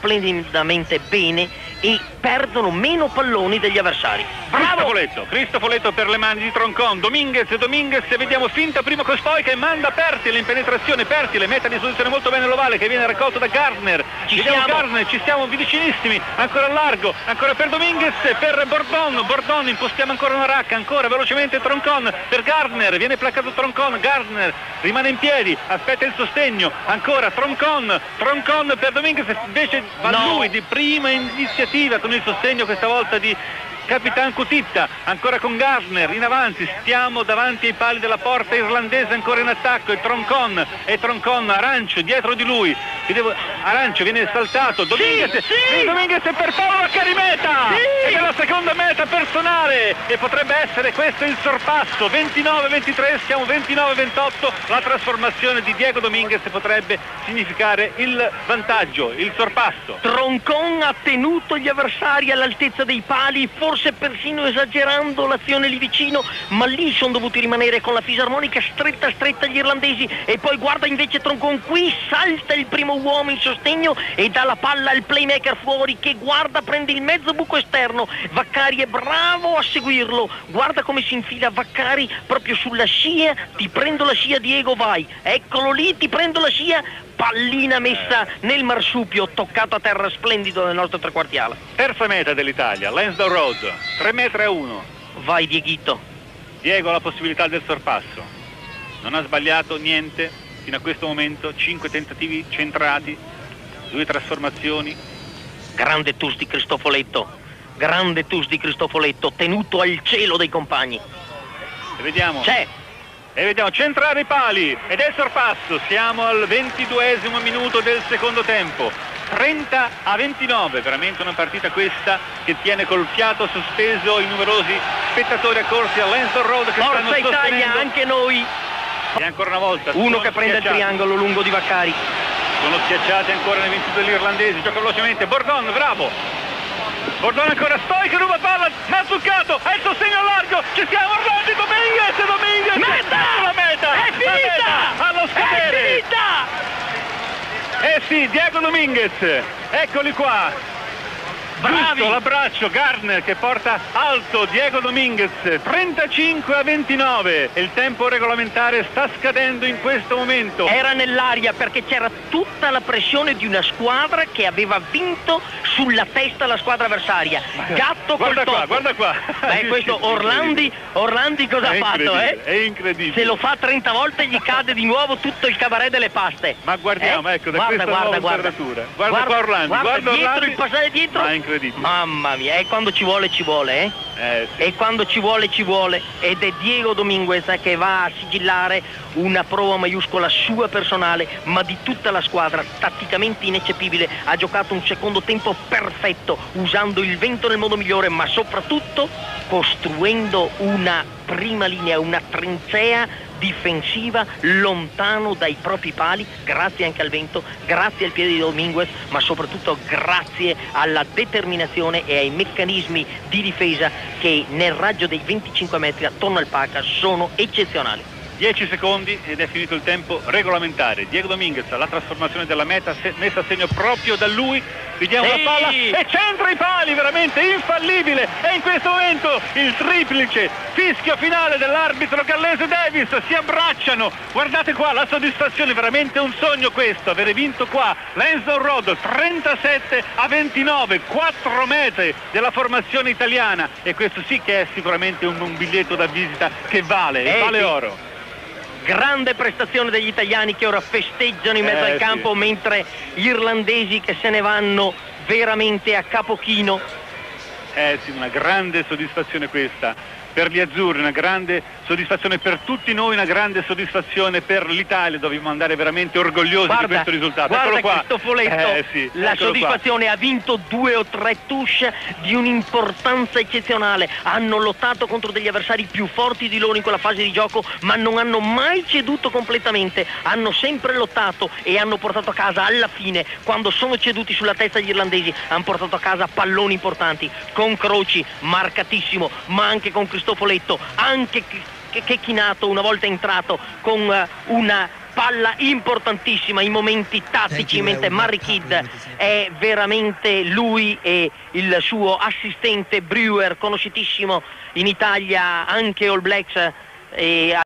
splendidamente bene e perdono meno palloni degli avversari. Bravo! Cristofoletto, Cristofoletto per le mani di Troncon, Dominguez, Dominguez, vediamo finta primo Cospoi che manda Pertile in penetrazione, Pertile mette a disposizione molto bene l'ovale che viene raccolto da Gardner, Ci vediamo siamo. Gardner, ci stiamo vicinissimi, ancora a largo, ancora per Dominguez, per Bordon, Bordon impostiamo ancora una racca, ancora velocemente Troncon per Gardner, viene placato Troncon, Gardner rimane in piedi, aspetta il sostegno, ancora Troncon, Troncon per Dominguez, invece va No. lui di prima iniziativa con il sostegno questa volta di Capitan Cutitta, ancora con Gardner in avanti, stiamo davanti ai pali della porta irlandese ancora in attacco, e Troncon, e Troncon, Arancio dietro di lui, Arancio viene saltato, Dominguez, sì! Dominguez è per Paolo Accarimeta, Sì! Seconda meta personale. E potrebbe essere questo il sorpasso, 29-23, siamo 29-28, la trasformazione di Diego Dominguez potrebbe significare il vantaggio, il sorpasso. Troncon ha tenuto gli avversari all'altezza dei pali, forse persino esagerando l'azione lì vicino, ma lì sono dovuti rimanere con la fisarmonica stretta stretta gli irlandesi. E poi guarda invece Troncon qui, salta il primo uomo in sostegno e dà la palla al playmaker fuori che guarda, prende il mezzo buco esterno, Vaccari è bravo a seguirlo, guarda come si infila Vaccari proprio sulla scia, ti prendo la scia Diego vai, eccolo lì, ti prendo la scia, pallina messa nel marsupio, toccato a terra splendido nel nostro trequartiale. Terza meta dell'Italia, Lansdowne Road, 3 metri a 1. Vai Dieghito. Diego ha la possibilità del sorpasso. Non ha sbagliato niente fino a questo momento, 5 tentativi centrati, due trasformazioni. Grande tus di Cristofoletto. Grande tus di Cristofoletto, tenuto al cielo dei compagni. E vediamo. C'è. E vediamo centrare i pali ed è il sorpasso. Siamo al 22esimo minuto del secondo tempo. 30 a 29, veramente una partita questa che tiene col fiato sospeso i numerosi spettatori accorsi a Lansdowne Road che stanno Forza Italia, sostenendo. anche noi. E ancora una volta Uno che prende il triangolo lungo di Vaccari. Sono schiacciati ancora nei 22 degli irlandesi, gioca velocemente, Bordon, bravo! Bordon ancora, Stoi che ruba palla, Mazzuccato, è il sostegno a largo, ci siamo Orlandi, Dominguez, Dominguez! Meta! La meta! È finita! meta! Allo È scadere! finita! Eh sì, Diego Dominguez, eccoli qua! Bravi! Giusto, l'abbraccio, Gardner che porta alto Diego Dominguez, 35 a 29 e il tempo regolamentare sta scadendo in questo momento. Era nell'aria perché c'era tutta la pressione di una squadra che aveva vinto sulla testa la squadra avversaria. Gatto col guarda qua, topo. guarda qua. Beh, questo Orlandi, Orlandi cosa È ha fatto, eh? È incredibile. Se lo fa 30 volte gli cade di nuovo tutto il cabaret delle paste. Ma guardiamo, Eh? ecco, da guarda, questa guarda, nuova guarda. inquadratura. Guarda qua Orlandi, guarda guarda dietro Orlandi. il passaggio dietro. Incredibile. Mamma mia, e quando ci vuole ci vuole, eh? Eh, sì. E quando ci vuole ci vuole ed è Diego Dominguez che va a sigillare una prova maiuscola sua personale ma di tutta la squadra tatticamente ineccepibile ha giocato un secondo tempo perfetto usando il vento nel modo migliore ma soprattutto costruendo una prima linea una trincea difensiva lontano dai propri pali grazie anche al vento grazie al piede di Dominguez ma soprattutto grazie alla determinazione e ai meccanismi di difesa che nel raggio dei 25 metri attorno al Paca sono eccezionali 10 secondi ed è finito il tempo regolamentare. Diego Dominguez, la trasformazione della meta messa a segno proprio da lui. Vediamo Sì! la palla e centra i pali, veramente infallibile. E in questo momento il triplice fischio finale dell'arbitro gallese Davis. Si abbracciano. Guardate qua la soddisfazione, veramente un sogno questo. Avere vinto qua Lansdowne Road 37 a 29, 4 metri della formazione italiana. E questo sì che è sicuramente un, un biglietto da visita che vale, Eh, vale oro. Grande prestazione degli italiani che ora festeggiano in mezzo Eh, al campo sì. mentre gli irlandesi che se ne vanno veramente a capo chino Eh sì, una grande soddisfazione questa per gli azzurri, una grande soddisfazione per tutti noi, una grande soddisfazione per l'Italia, dobbiamo andare veramente orgogliosi di Guarda, questo risultato. guarda Eccolo qua. Cristofoletto, Eh, sì, la eccolo qua. soddisfazione ha vinto due o tre touche di un'importanza eccezionale. Hanno lottato contro degli avversari più forti di loro in quella fase di gioco, ma non hanno mai ceduto completamente. Hanno sempre lottato e hanno portato a casa alla fine, quando sono ceduti sulla testa gli irlandesi, hanno portato a casa palloni importanti, con Croci, marcatissimo, ma anche con Cristofoletto, anche che, che Chinato una volta entrato con eh, una palla importantissima, i momenti tattici, mentre Murray Kidd è veramente lui e il suo assistente Brewer, conosciutissimo in Italia anche All Blacks. E